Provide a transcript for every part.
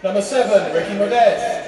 Number seven, Ricky. Yes,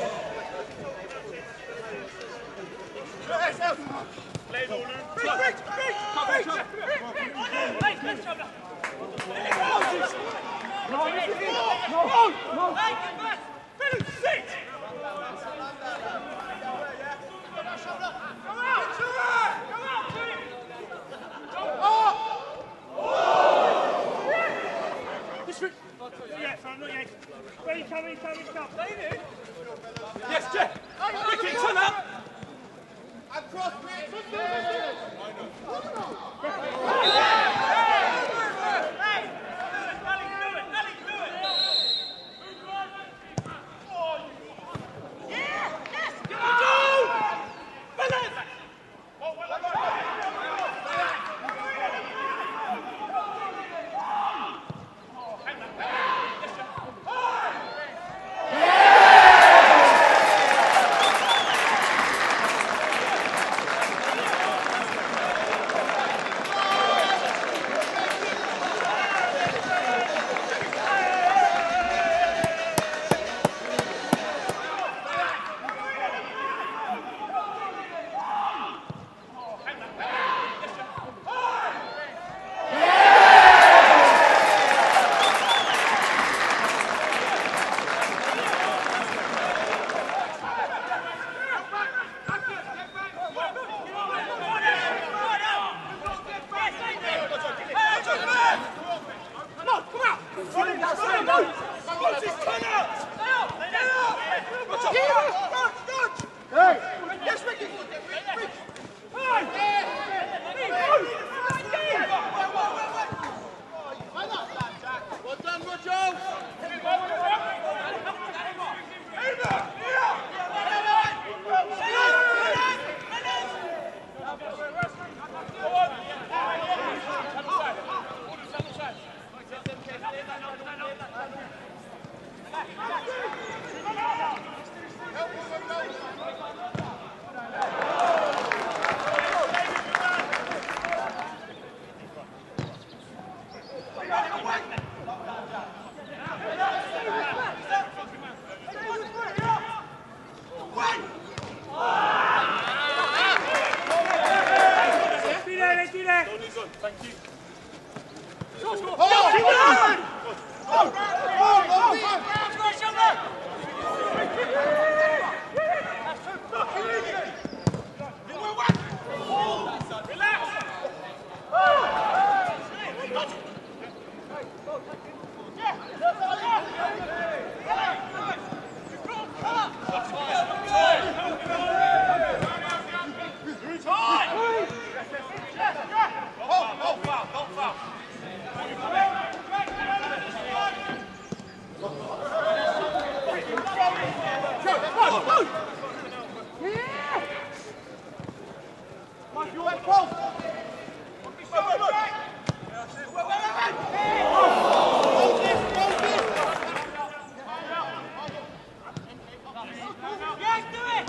Man coming!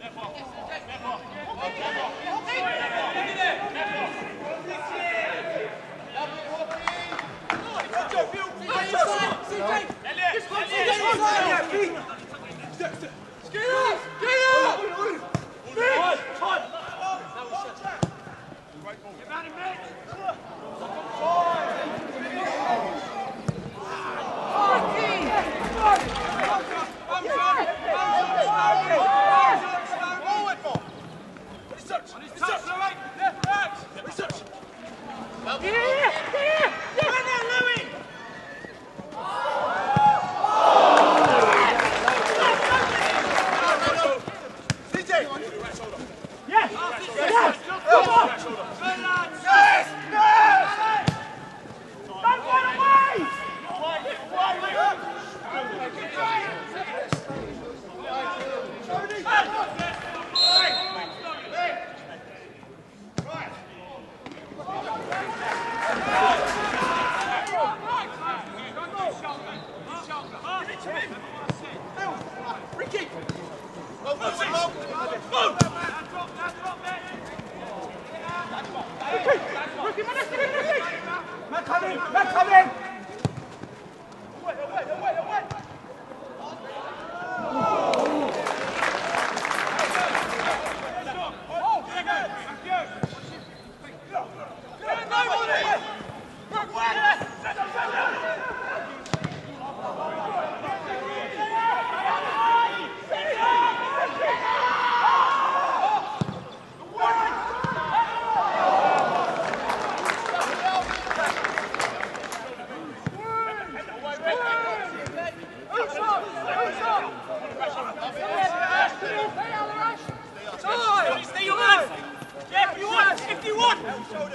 Man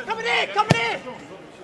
Coming in, coming in!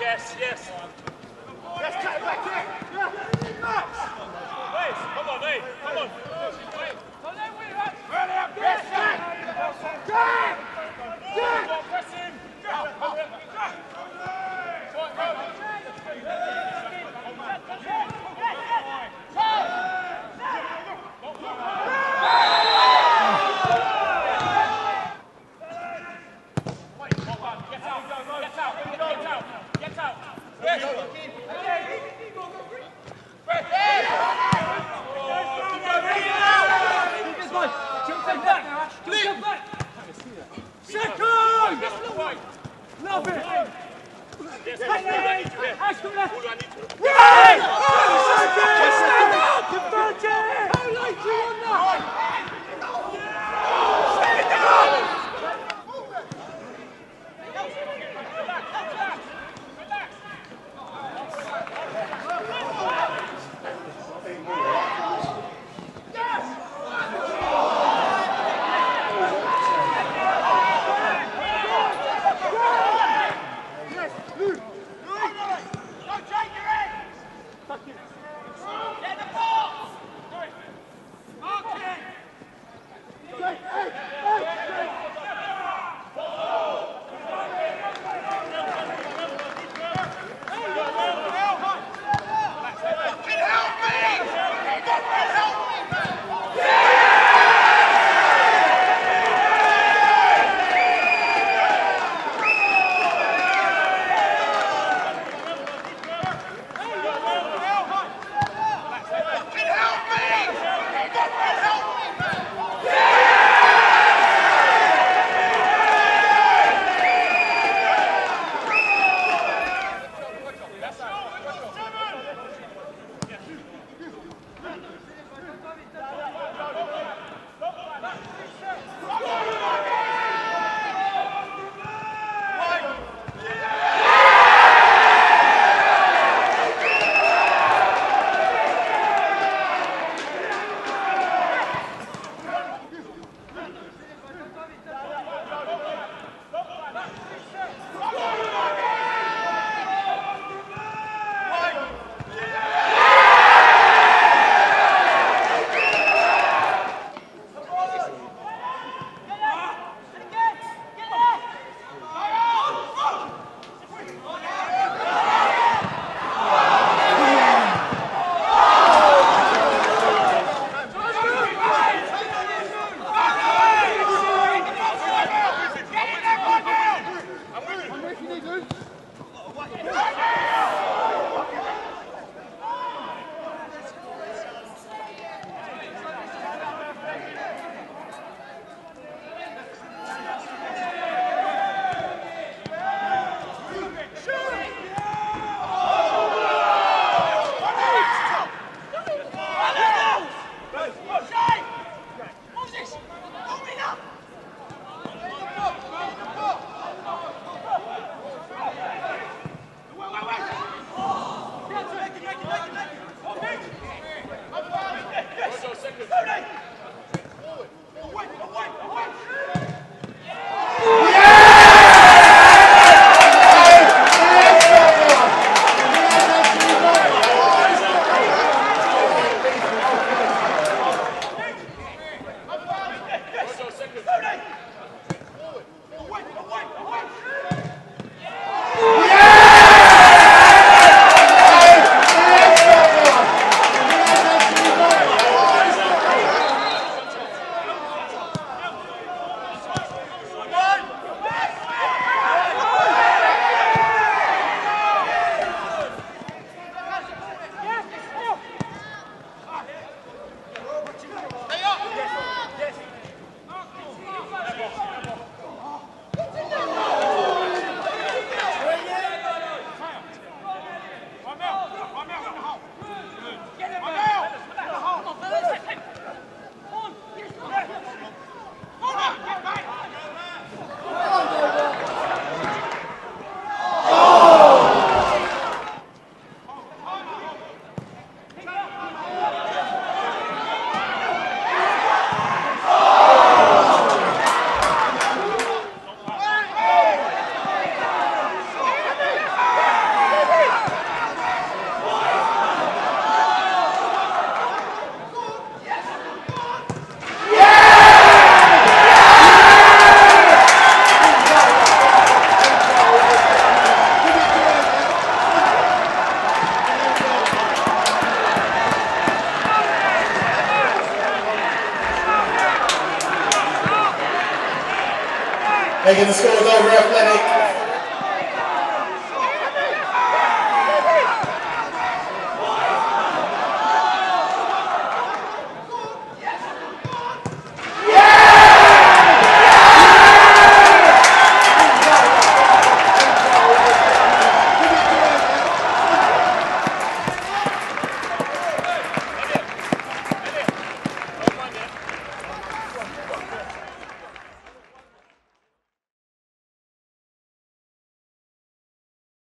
Yes, yes. Yes, cut it back in. Wait, come on, hey, come on. Wait. Up, yes, Jack. Jack. Jack. Press him. Go, go, go. Love? Stand up! Making the scores over. Athletic